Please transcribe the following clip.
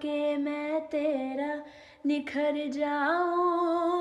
के मैं तेरा निखर जाऊँ।